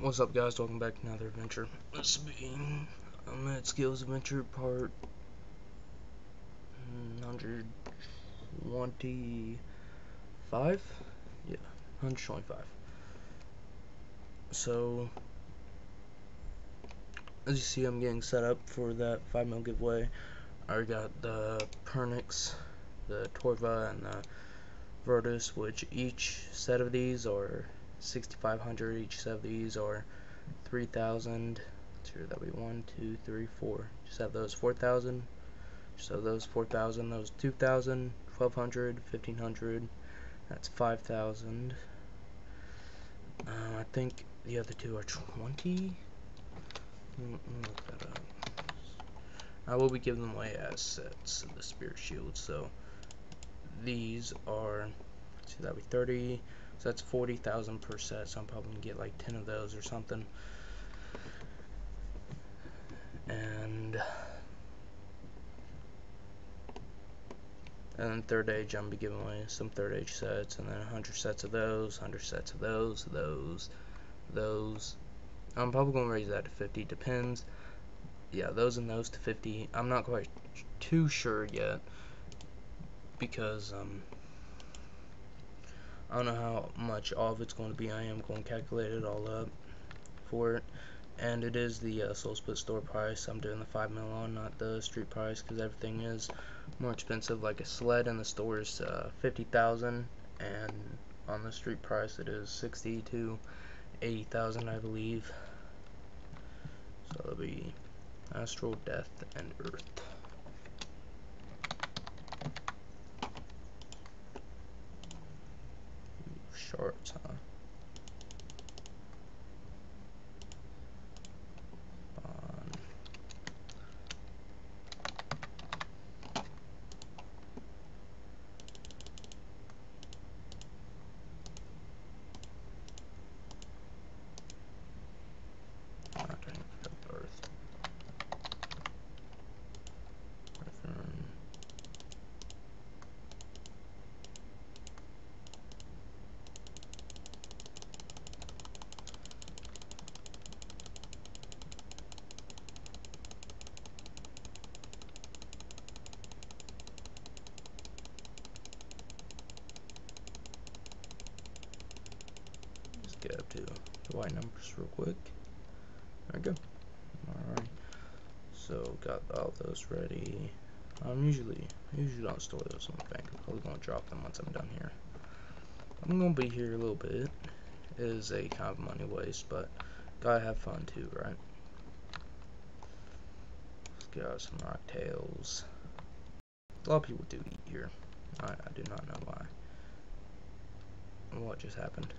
What's up guys, welcome back to another adventure. This being be I'm at Skills Adventure part 125? Yeah, 125. So, as you see I'm getting set up for that 5 mil giveaway. I got the Pernix, the Torva, and the Virtus, which each set of these are 6500 each of these are 3000 sure that be one two three four. Just have those 4000 so those 4000 those 2000 1200 1500 that's 5000 uh, I think the other two are 20 look that up. I will be giving them away as sets of the spirit shield so these are see that be 30 so that's 40,000 per set, so I'm probably going to get like 10 of those or something. And and then third age I'm to be giving away some third age sets and then 100 sets of those, 100 sets of those, those, those. I'm probably to raise that to 50, depends. Yeah, those and those to 50. I'm not quite too sure yet because um I don't know how much of it's going to be. I am going to calculate it all up for it. And it is the uh, Soul Split store price. I'm doing the 5 mil on, not the street price, because everything is more expensive. Like a sled in the store is uh, 50000 and on the street price it is 60 to 80000 I believe. So it'll be Astral, Death, and Earth. Shorts, get up to the white numbers real quick. There we go. Alright. So got all those ready. I'm usually usually don't store those in the bank. I'm probably gonna drop them once I'm done here. I'm gonna be here a little bit. It is a kind of money waste, but gotta have fun too, right? Let's get out some rock tails. A lot of people do eat here. I, I do not know why. What just happened?